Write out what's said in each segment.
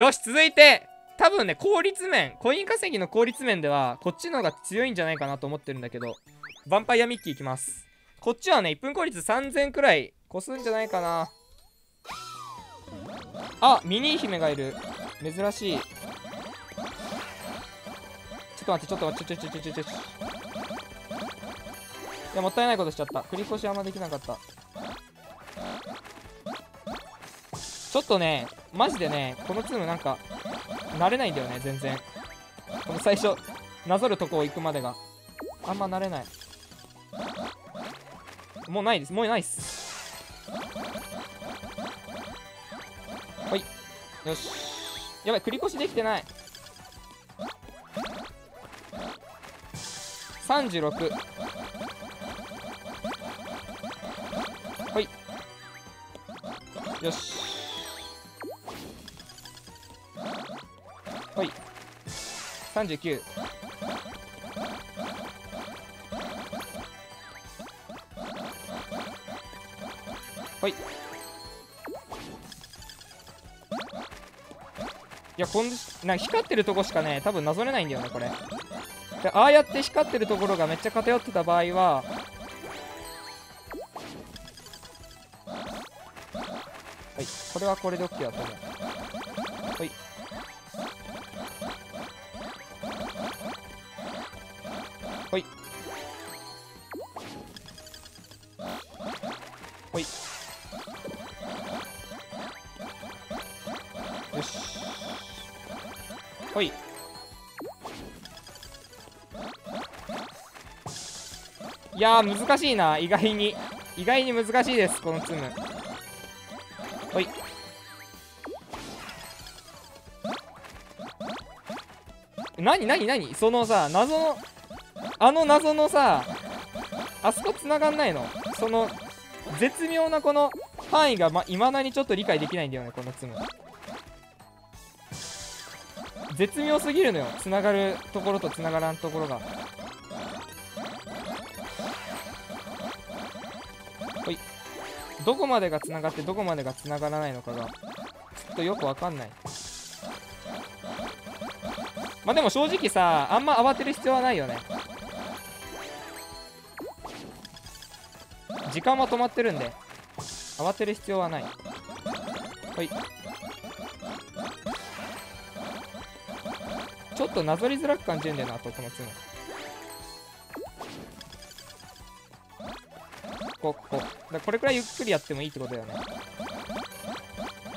よし、続いて、多分ね、効率面、コイン稼ぎの効率面では、こっちの方が強いんじゃないかなと思ってるんだけど、ヴァンパイアミッキーいきます。こっちはね、1分効率3000くらい越すんじゃないかな。あ、ミニー姫がいる。珍しい。ちょっと待って、ちょっと待って、ちょちょちょちょちょちょ。いや、もったいないことしちゃった。繰り越しあんまできなかった。ちょっとね、マジでね、このチームなんか、慣れないんだよね、全然。この最初、なぞるとこ行くまでが。あんま慣れない。もうないです。もうないっす。ほい。よし。やばい、繰り越しできてない。36。ほい。よし。ほい。39ほい。いやこんなん光ってるとこしかね多分なぞれないんだよねこれ。でああやって光ってるところがめっちゃ偏ってた場合ははい。これはこれで OK だと思う。はい。ほい。ほい。よし。ほい。いや難しいな意外に。意外に難しいですこのツム。ほい。何何何そのさ謎のあの謎のさあそこ繋がんないの？その絶妙なこの範囲がま未だにちょっと理解できないんだよねこのツム。絶妙すぎるのよ繋がるところと繋がらんところが。ほい。どこまでが繋がってどこまでが繋がらないのかがちょっとよくわかんない。まあでも正直さあんま慌てる必要はないよね。時間は止まってるんで慌てる必要はない。はい。ちょっとなぞりづらく感じるんだよなとこのツノこここ。だこれくらいゆっくりやってもいいってことだよね。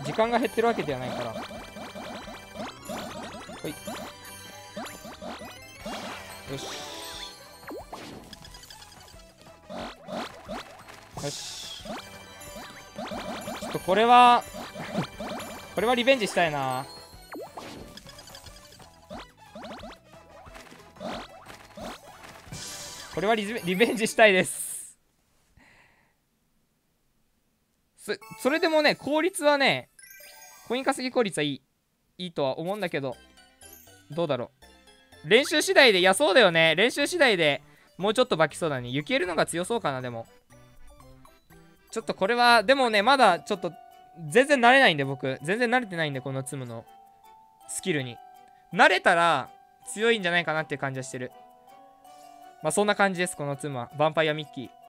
時間が減ってるわけではないから。はい。よし。よし。ちょっとこれは これはリベンジしたいな。これはリリベンジしたいです。そそれでもね効率はねコイン稼ぎ効率はいいいいとは思うんだけどどうだろう。練習次第でいやそうだよね。練習次第でもうちょっと化きそうだね。雪えるのが強そうかなでも。ちょっとこれは、でもね、まだちょっと、全然慣れないんで、僕。全然慣れてないんで、このツムのスキルに。慣れたら強いんじゃないかなっていう感じはしてる。まあ、そんな感じです、このツムは。ヴァンパイアミッキー。